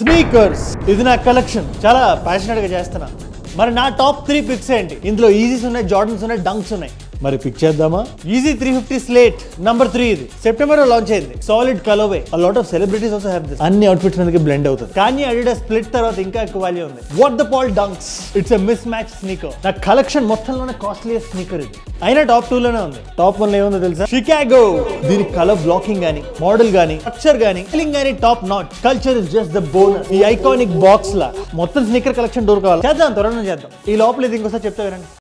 Sneakers ఇది నా collection చాలా ప్యాషనెట్గా చేస్తున్నా. మరి నా టాప్ త్రీ పిక్స్ ఏంటి? ఇందులో ఈజీస్ ఉన్నాయి జార్డన్స్ ఉన్నాయి డంక్స్ ఉన్నాయి. మరి పిక్ చేద్దామా? Yeezy three fifty slate number three ఇది. సెప్టెంబర్లో లాంచ్ అయింది. Solid colourway lot of celebrities also have this అన్ని అవుట్ఫిట్స్ మీదకి బ్లెండ్ అవుతుంది. కానీ అడిడా స్ప్లిట్ తర్వాత ఇంకా ఎక్కువ వాల్యూ ఉంది. What the Paul Dunks it's a mismatch sneaker నా కలెక్షన్ మొత్తంలోనే కాస్ట్లీయెస్ట్ స్నీకర్ ఇది. అయినా టాప్ టూ లోనే ఉంది. టాప్ వన్ ఏముందో తెలుసా? షికాగో దీని కలర్ బ్లాకింగ్ గానీ మోడల్ గానీ స్ట్రక్చర్ గానీ ఫీలింగ్ గానీ top notch culture is just the bonus ఈ ఐకానిక్ బాక్స్ లా. మొత్తం స్నీకర్ కలెక్షన్ డోర్ కావాలి? చేద్దాం త్వరగా చేద్దాం. ఈ లోపల ఇది ఇంకోసారి చెప్తా వినండి.